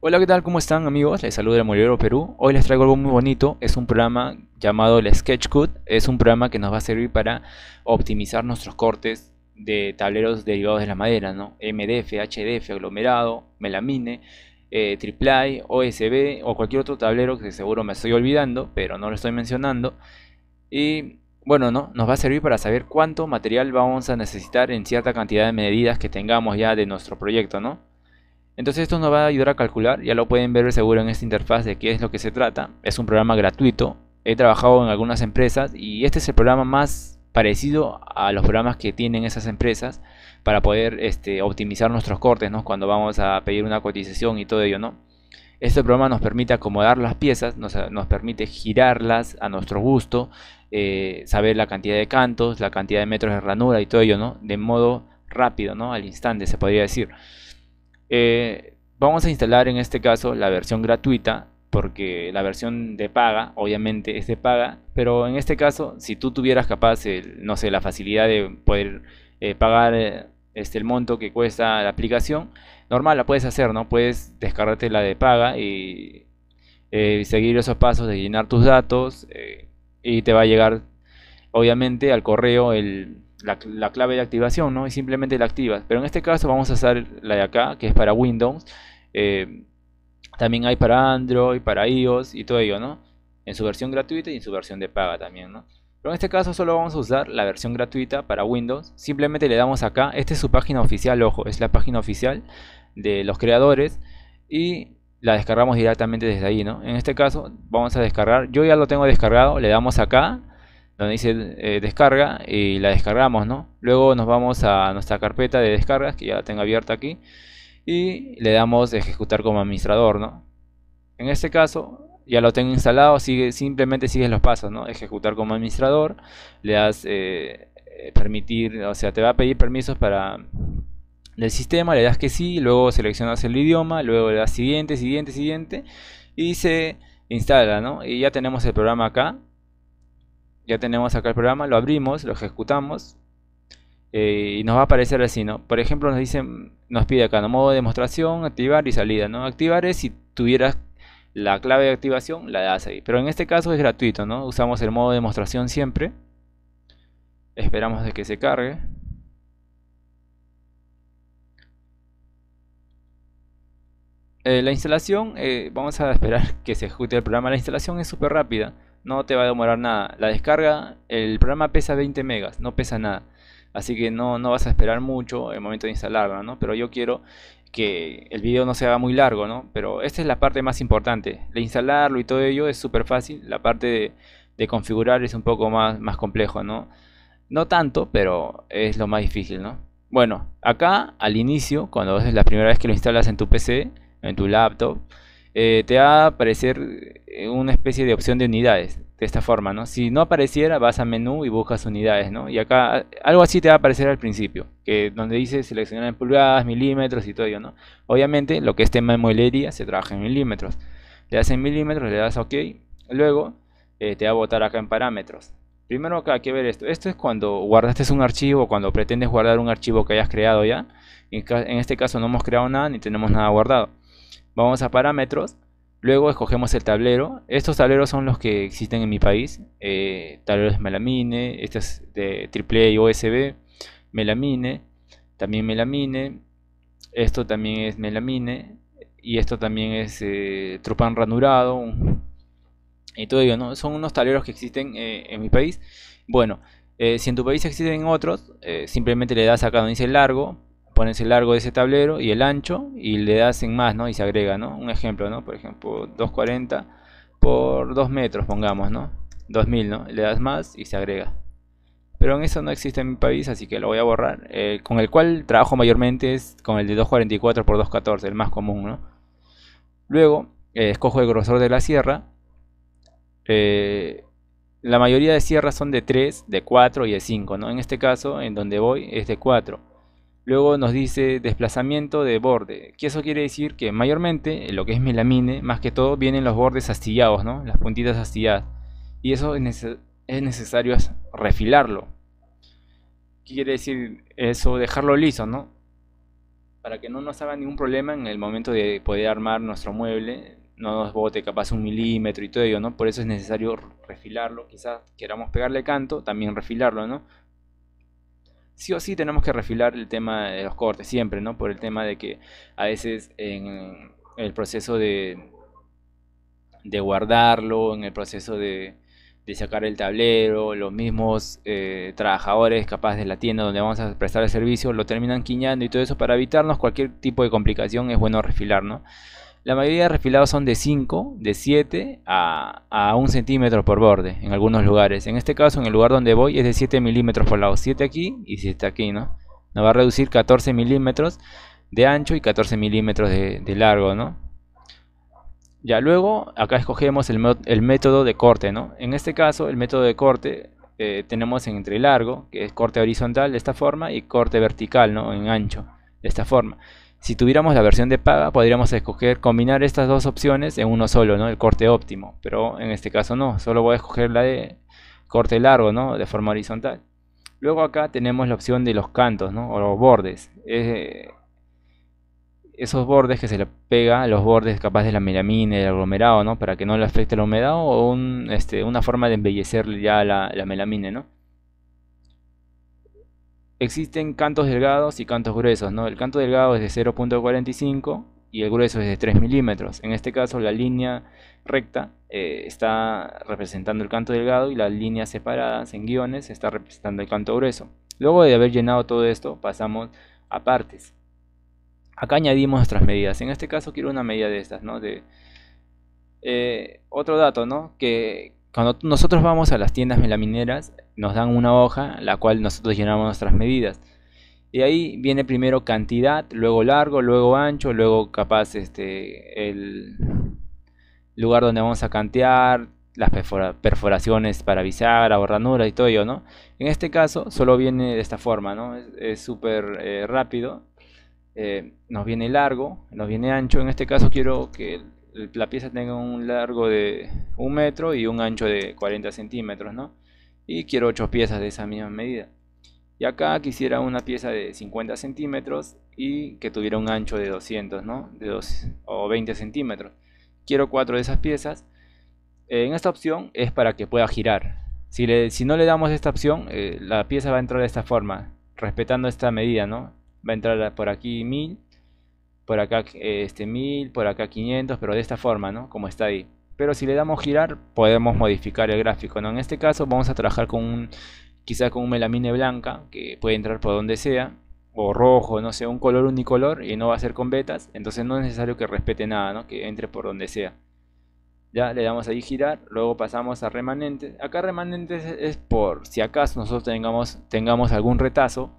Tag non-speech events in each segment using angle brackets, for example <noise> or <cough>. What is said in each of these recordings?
Hola, ¿qué tal? ¿Cómo están amigos? Les saludo de Molero Perú. Hoy les traigo algo muy bonito. Es un programa llamado el Sketchcut. Es un programa que nos va a servir para optimizar nuestros cortes de tableros derivados de la madera, ¿no? MDF, HDF, aglomerado, melamine, eh, AAA, OSB o cualquier otro tablero que seguro me estoy olvidando, pero no lo estoy mencionando. Y bueno, ¿no? Nos va a servir para saber cuánto material vamos a necesitar en cierta cantidad de medidas que tengamos ya de nuestro proyecto, ¿no? Entonces esto nos va a ayudar a calcular, ya lo pueden ver seguro en esta interfaz de qué es lo que se trata. Es un programa gratuito, he trabajado en algunas empresas y este es el programa más parecido a los programas que tienen esas empresas para poder este, optimizar nuestros cortes, ¿no? Cuando vamos a pedir una cotización y todo ello, ¿no? Este programa nos permite acomodar las piezas, nos, permite girarlas a nuestro gusto, eh, saber la cantidad de cantos, la cantidad de metros de ranura y todo ello, ¿no? De modo rápido, ¿no? Al instante se podría decir. Eh, vamos a instalar en este caso la versión gratuita porque la versión de paga obviamente es de paga pero en este caso si tú tuvieras capaz no sé la facilidad de poder eh, pagar eh, este el monto que cuesta la aplicación normal la puedes hacer no puedes descargarte la de paga y seguir esos pasos de llenar tus datos y te va a llegar obviamente al correo el la, clave de activación, ¿no? Y simplemente la activas. Pero en este caso vamos a usar la de acá, que es para Windows. Eh, también hay para Android, para iOS y todo ello, ¿no? En su versión gratuita y en su versión de paga también, ¿no? Pero en este caso solo vamos a usar la versión gratuita para Windows. Simplemente le damos acá, esta es su página oficial, ojo, es la página oficial de los creadores. Y la descargamos directamente desde ahí, ¿no? En este caso vamos a descargar, yo ya lo tengo descargado, le damos acá donde dice eh, descarga y la descargamos, ¿no? Luego nos vamos a nuestra carpeta de descargas que ya la tengo abierta aquí y le damos ejecutar como administrador, ¿no? En este caso ya lo tengo instalado, sigue, simplemente sigues los pasos, ¿no? Ejecutar como administrador, le das eh, eh, permitir, o sea, te va a pedir permisos para del sistema, le das que sí, luego seleccionas el idioma, luego le das siguiente, siguiente, siguiente y se instala, ¿no? Y ya tenemos el programa acá ya tenemos acá el programa, lo abrimos, lo ejecutamos eh, y nos va a aparecer así, ¿no? Por ejemplo, nos dice, nos pide acá, ¿no? Modo de demostración, activar y salida, ¿no? Activar es si tuvieras la clave de activación, la das ahí. Pero en este caso es gratuito, ¿no? Usamos el modo de demostración siempre. Esperamos de que se cargue. Eh, la instalación, eh, vamos a esperar <laughs> que se ejecute el programa. La instalación es súper rápida no te va a demorar nada. La descarga, el programa pesa 20 megas, no pesa nada. Así que no, no vas a esperar mucho el momento de instalarla, ¿no? Pero yo quiero que el video no se haga muy largo, ¿no? Pero esta es la parte más importante. De instalarlo y todo ello es súper fácil. La parte de, configurar es un poco más, más complejo, ¿no? No tanto, pero es lo más difícil, ¿no? Bueno, acá al inicio, cuando es la primera vez que lo instalas en tu PC, en tu laptop, eh, te va a aparecer eh, una especie de opción de unidades de esta forma, ¿no? Si no apareciera, vas a menú y buscas unidades, ¿no? Y acá algo así te va a aparecer al principio, que donde dice seleccionar en pulgadas, milímetros y todo ello, ¿no? Obviamente, lo que es tema de muelería se trabaja en milímetros. Le das en milímetros, le das OK, luego eh, te va a botar acá en parámetros. Primero acá hay que ver esto. Esto es cuando guardaste un archivo, cuando pretendes guardar un archivo que hayas creado ya. En este caso no hemos creado nada ni tenemos nada guardado. Vamos a parámetros. Luego escogemos el tablero. Estos tableros son los que existen en mi país. Eh, tableros melamine. Este es de AAA y OSB. Melamine. También melamine. Esto también es melamine. Y esto también es eh, trupan ranurado. Y todo ello, ¿no? Son unos tableros que existen eh, en mi país. Bueno, eh, si en tu país existen otros, simplemente le das acá donde dice largo pones el largo de ese tablero y el ancho y le das en más, ¿no? Y se agrega, ¿no? Un ejemplo, ¿no? Por ejemplo, 240 por 2 metros, pongamos, ¿no? 2000, ¿no? Le das más y se agrega. Pero en eso no existe en mi país, así que lo voy a borrar. Eh, con el cual trabajo mayormente es con el de 244 por 214, el más común, ¿no? Luego, eh, escojo el grosor de la sierra. Eh, la mayoría de sierras son de 3, de 4 y de 5, ¿no? En este caso, en donde voy, es de 4. Luego nos dice desplazamiento de borde, que eso quiere decir que mayormente lo que es melamine, más que todo, vienen los bordes astillados, ¿no? Las puntitas astilladas. Y eso es, necesario refilarlo. ¿Qué quiere decir eso? Dejarlo liso, ¿no? para que no nos haga ningún problema en el momento de poder armar nuestro mueble, no nos bote capaz un milímetro y todo ello, ¿no? Por eso es necesario refilarlo, quizás queramos pegarle canto, también refilarlo, ¿no? Sí o sí tenemos que refilar el tema de los cortes, siempre, ¿no? Por el tema de que a veces en el proceso de, de guardarlo, en el proceso de, de sacar el tablero, los mismos eh, trabajadores capaz de la tienda donde vamos a prestar el servicio lo terminan quiñando y todo eso para evitarnos cualquier tipo de complicación es bueno refilar, ¿no? La mayoría de refilados son de 5, de 7 a, a 1 centímetro por borde en algunos lugares. En este caso, en el lugar donde voy es de 7 milímetros por lado, 7 aquí y 7 aquí, ¿no? Nos va a reducir 14 milímetros de ancho y 14 milímetros de, de largo, ¿no? Ya luego acá escogemos el, método de corte, ¿no? En este caso el método de corte eh, tenemos entre largo, que es corte horizontal de esta forma, y corte vertical, ¿no? En ancho, de esta forma. Si tuviéramos la versión de paga, podríamos escoger combinar estas dos opciones en uno solo, ¿no? El corte óptimo, pero en este caso no, solo voy a escoger la de corte largo, ¿no? De forma horizontal. Luego acá tenemos la opción de los cantos, ¿no? O los bordes. Eh, esos bordes que se le pega los bordes capaz de la melamina el aglomerado, ¿no? Para que no le afecte la humedad o un, este, una forma de embellecer ya la, la melamina, ¿no? Existen cantos delgados y cantos gruesos, ¿no? El canto delgado es de 0.45 y el grueso es de 3 milímetros. En este caso la línea recta eh, está representando el canto delgado y las líneas separadas en guiones está representando el canto grueso. Luego de haber llenado todo esto pasamos a partes. Acá añadimos nuestras medidas. En este caso quiero una medida de estas, ¿no? De, eh, otro dato, ¿no? Que cuando nosotros vamos a las tiendas melamineras, nos dan una hoja, la cual nosotros llenamos nuestras medidas. Y ahí viene primero cantidad, luego largo, luego ancho, luego capaz este el lugar donde vamos a cantear, las perforaciones para bisagra o ranura y todo ello, ¿no? En este caso solo viene de esta forma, ¿no? Es súper eh, rápido eh, nos viene largo, nos viene ancho. En este caso quiero que la pieza tenga un largo de un metro y un ancho de 40 centímetros, ¿no? Y quiero 8 piezas de esa misma medida. Y acá quisiera una pieza de 50 centímetros y que tuviera un ancho de 200, ¿no? De 2 o 20 centímetros. Quiero 4 de esas piezas. en esta opción es para que pueda girar. Si, no le damos esta opción, eh, la pieza va a entrar de esta forma, respetando esta medida, ¿no? va a entrar por aquí 1000 por acá este 1000 por acá 500 pero de esta forma no como está ahí. Pero si le damos girar podemos modificar el gráfico no en este caso vamos a trabajar con un quizá con un melamine blanca que puede entrar por donde sea o rojo no sé un color unicolor y no va a ser con betas. Entonces no es necesario que respete nada no que entre por donde sea. Ya le damos ahí girar luego pasamos a remanentes acá remanentes es por si acaso nosotros tengamos tengamos algún retazo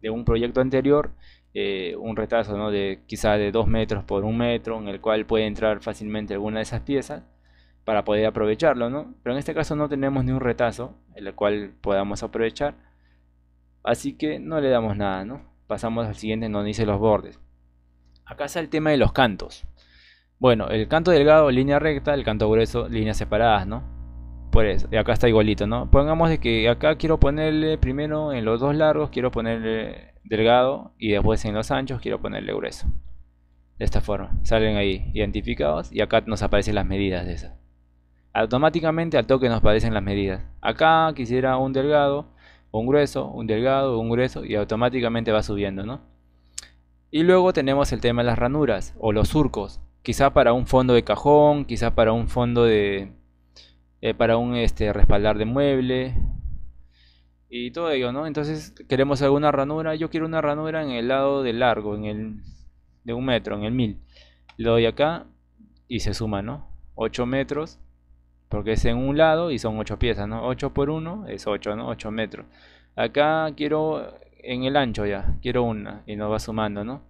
de un proyecto anterior, eh, un retraso ¿no? de quizá de 2 metros por 1 metro, en el cual puede entrar fácilmente alguna de esas piezas para poder aprovecharlo, ¿no? Pero en este caso no tenemos ni un retazo, el cual podamos aprovechar, así que no le damos nada, ¿no? Pasamos al siguiente donde dice los bordes. Acá está el tema de los cantos. Bueno, el canto delgado, línea recta, el canto grueso, líneas separadas, ¿no? Por eso, y acá está igualito, ¿no? Pongamos de que acá quiero ponerle primero en los dos largos, quiero ponerle delgado y después en los anchos quiero ponerle grueso. De esta forma, salen ahí identificados y acá nos aparecen las medidas de esas. Automáticamente al toque nos aparecen las medidas. Acá quisiera un delgado, un grueso, un delgado, un grueso y automáticamente va subiendo, ¿no? Y luego tenemos el tema de las ranuras o los surcos. Quizá para un fondo de cajón, quizá para un fondo de, eh, para un este, respaldar de mueble y todo ello, ¿no? Entonces queremos alguna ranura, yo quiero una ranura en el lado de largo, en el de un metro, en el mil. Le doy acá y se suma, ¿no? 8 metros, porque es en un lado y son 8 piezas, ¿no? 8 por 1 es 8, ¿no? 8 metros. Acá quiero en el ancho ya, quiero una y nos va sumando, ¿no?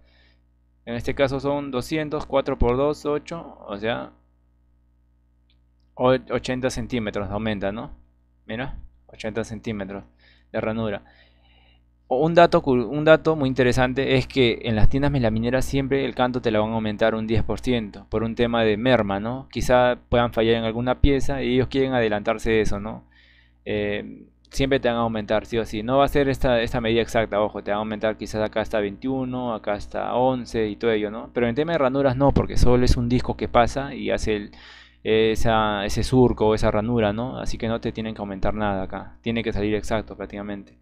En este caso son 200, 4 por 2, 8, o sea, 80 centímetros aumenta, ¿no? Mira, 80 centímetros de ranura. Un dato, un dato muy interesante es que en las tiendas melamineras siempre el canto te lo van a aumentar un 10% por un tema de merma, ¿no? Quizá puedan fallar en alguna pieza y ellos quieren adelantarse de eso, ¿no? Eh, siempre te van a aumentar, sí o sí. No va a ser esta, esta medida exacta, ojo, te van a aumentar quizás acá hasta 21, acá hasta 11 y todo ello, ¿no? Pero en tema de ranuras no, porque solo es un disco que pasa y hace el, esa, ese surco o esa ranura, ¿no? Así que no te tienen que aumentar nada acá, tiene que salir exacto prácticamente.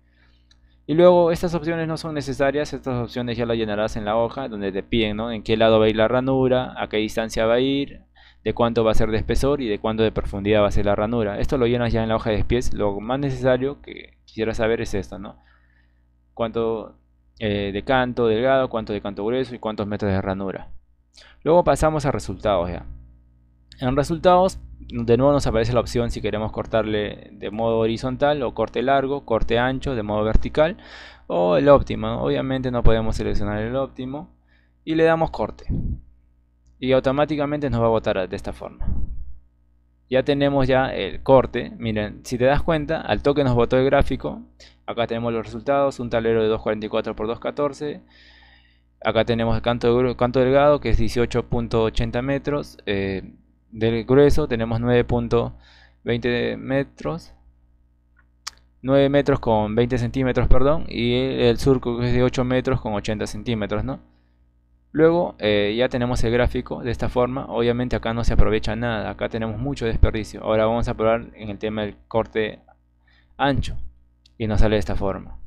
Y luego estas opciones no son necesarias, estas opciones ya las llenarás en la hoja donde te piden, ¿no? En qué lado va a ir la ranura, a qué distancia va a ir, de cuánto va a ser de espesor y de cuánto de profundidad va a ser la ranura. Esto lo llenas ya en la hoja de pies. Lo más necesario que quisiera saber es esto, ¿no? Cuánto eh, de canto delgado, cuánto de canto grueso y cuántos metros de ranura. Luego pasamos a resultados ya. En resultados, de nuevo nos aparece la opción si queremos cortarle de modo horizontal o corte largo, corte ancho, de modo vertical o el óptimo. Obviamente no podemos seleccionar el óptimo y le damos corte. Y automáticamente nos va a botar de esta forma. Ya tenemos ya el corte. Miren si te das cuenta al toque nos botó el gráfico. Acá tenemos los resultados un tablero de 244 por 214 acá tenemos el canto, canto delgado que es 18.80 metros. Eh, del grueso tenemos 9.20 metros 9 metros con 20 centímetros perdón y el surco es de 8 metros con 80 centímetros no Luego eh, ya tenemos el gráfico de esta forma. Obviamente acá no se aprovecha nada. Acá tenemos mucho desperdicio. Ahora vamos a probar en el tema del corte ancho. Y nos sale de esta forma.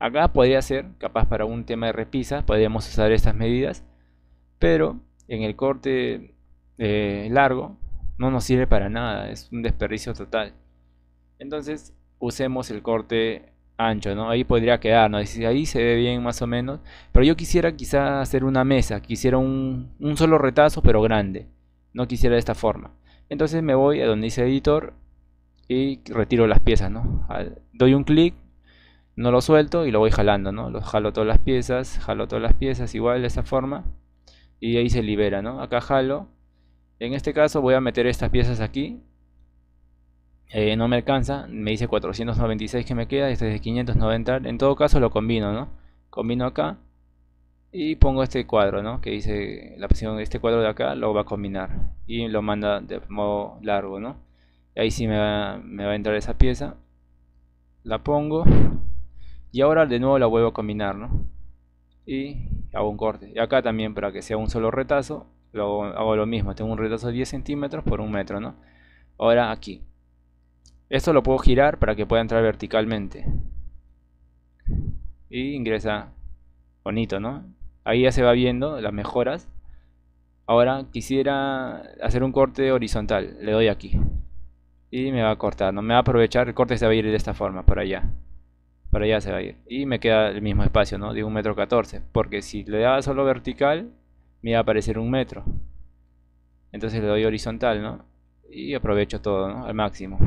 Acá podría ser, capaz para un tema de repisa, podríamos usar estas medidas. Pero en el corte eh, largo no nos sirve para nada. Es un desperdicio total. Entonces usemos el corte ancho, ¿no? Ahí podría quedar, ¿no? Ahí se ve bien más o menos. Pero yo quisiera quizá hacer una mesa, quisiera un, solo retazo pero grande. No quisiera de esta forma. Entonces me voy a donde dice editor y retiro las piezas, ¿no? Doy un clic, no lo suelto y lo voy jalando, ¿no? Lo jalo todas las piezas, jalo todas las piezas igual de esta forma y ahí se libera, ¿no? Acá jalo. En este caso voy a meter estas piezas aquí eh, no me alcanza, me dice 496 que me queda, este es de 590, en todo caso lo combino, ¿no? Combino acá y pongo este cuadro, ¿no? Que dice la opción, este cuadro de acá lo va a combinar y lo manda de modo largo, ¿no? Ahí sí me va, me va a entrar esa pieza, la pongo y ahora de nuevo la vuelvo a combinar, ¿no? Y hago un corte. Y acá también para que sea un solo retazo, hago lo mismo, tengo un retazo de 10 centímetros por un metro, ¿no? Ahora aquí esto lo puedo girar para que pueda entrar verticalmente. Y ingresa bonito, ¿no? Ahí ya se va viendo las mejoras. Ahora quisiera hacer un corte horizontal. Le doy aquí. Y me va a cortar, no me va a aprovechar. El corte se va a ir de esta forma, para allá. Para allá se va a ir. Y me queda el mismo espacio, ¿no? De 1 metro 14. Porque si le daba solo vertical, me va a aparecer un metro. Entonces le doy horizontal, ¿no? Y aprovecho todo, ¿no? Al máximo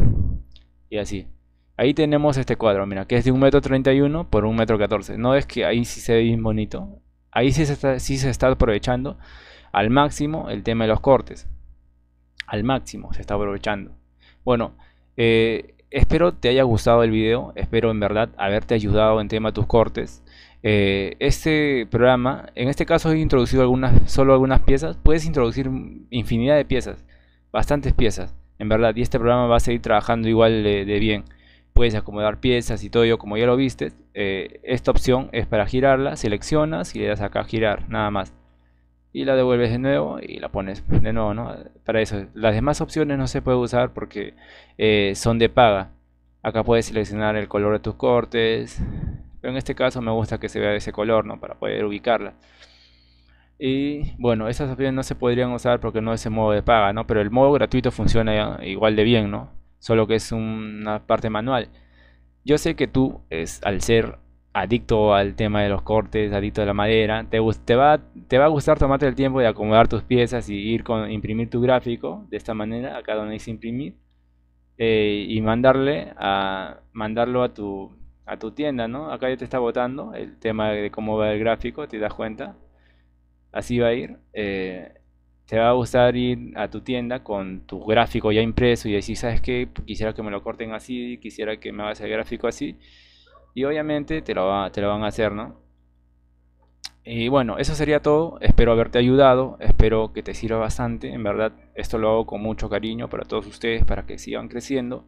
y así. Ahí tenemos este cuadro, mira, que es de 1,31m por 1,14m. No es que ahí sí se ve bien bonito. Ahí sí se, está, sí se está aprovechando al máximo el tema de los cortes. Al máximo se está aprovechando. Bueno, eh, espero te haya gustado el video. Espero en verdad haberte ayudado en tema de tus cortes. Eh, este programa, en este caso he introducido algunas, solo algunas piezas. Puedes introducir infinidad de piezas, bastantes piezas en verdad. Y este programa va a seguir trabajando igual de, bien. Puedes acomodar piezas y todo ello como ya lo viste. Eh, esta opción es para girarla, seleccionas y le das acá a girar, nada más. Y la devuelves de nuevo y la pones de nuevo, ¿no? Para eso. Las demás opciones no se puede usar porque eh, son de paga. Acá puedes seleccionar el color de tus cortes. Pero en este caso me gusta que se vea de ese color, ¿no? Para poder ubicarla. Y bueno, esas opciones no se podrían usar porque no es el modo de paga, ¿no? Pero el modo gratuito funciona igual de bien, ¿no? Solo que es una parte manual. Yo sé que tú, es, al ser adicto al tema de los cortes, adicto a la madera, te, te, va, te va a gustar tomarte el tiempo de acomodar tus piezas y ir con imprimir tu gráfico de esta manera, acá donde dice imprimir, eh, y mandarle a mandarlo a tu a tu tienda, ¿no? Acá ya te está botando el tema de cómo va el gráfico, te das cuenta así va a ir. Eh, te va a gustar ir a tu tienda con tu gráfico ya impreso y decir, ¿sabes qué? Quisiera que me lo corten así, quisiera que me hagas el gráfico así. Y obviamente te lo, te lo van a hacer, ¿no? Y bueno, eso sería todo. Espero haberte ayudado. Espero que te sirva bastante. En verdad, esto lo hago con mucho cariño para todos ustedes, para que sigan creciendo.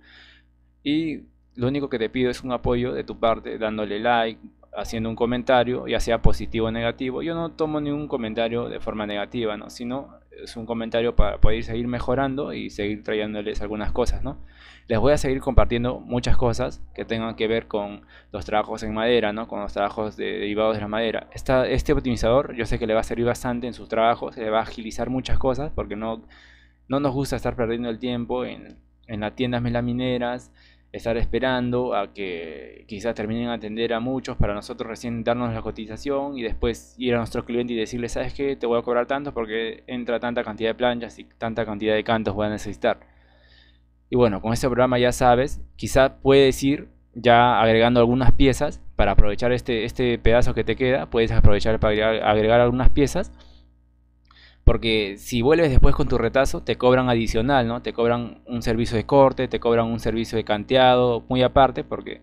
Y lo único que te pido es un apoyo de tu parte, dándole like, haciendo un comentario, ya sea positivo o negativo. Yo no tomo ningún comentario de forma negativa, ¿no? Sino es un comentario para poder seguir mejorando y seguir trayéndoles algunas cosas, ¿no? Les voy a seguir compartiendo muchas cosas que tengan que ver con los trabajos en madera, ¿no? Con los trabajos de, derivados de la madera. Esta, este optimizador yo sé que le va a servir bastante en sus trabajos, le va a agilizar muchas cosas porque no, no nos gusta estar perdiendo el tiempo en, en las tiendas melamineras, estar esperando a que quizás terminen a atender a muchos para nosotros recién darnos la cotización y después ir a nuestro cliente y decirle, ¿sabes qué? Te voy a cobrar tanto porque entra tanta cantidad de planchas y tanta cantidad de cantos voy a necesitar. Y bueno, con este programa ya sabes, quizás puedes ir ya agregando algunas piezas para aprovechar este, este pedazo que te queda, puedes aprovechar para agregar algunas piezas porque si vuelves después con tu retazo, te cobran adicional, ¿no? Te cobran un servicio de corte, te cobran un servicio de canteado, muy aparte, porque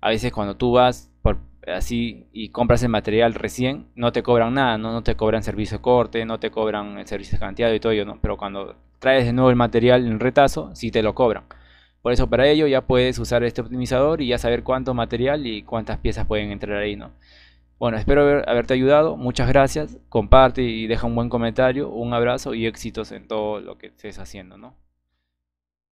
a veces cuando tú vas por así y compras el material recién, no te cobran nada, ¿no? No te cobran servicio de corte, no te cobran el servicio de canteado y todo ello, ¿no? Pero cuando traes de nuevo el material en retazo, sí te lo cobran. Por eso para ello ya puedes usar este optimizador y ya saber cuánto material y cuántas piezas pueden entrar ahí, ¿no? Bueno, espero haberte ayudado. Muchas gracias. Comparte y deja un buen comentario. Un abrazo y éxitos en todo lo que estés haciendo, ¿no?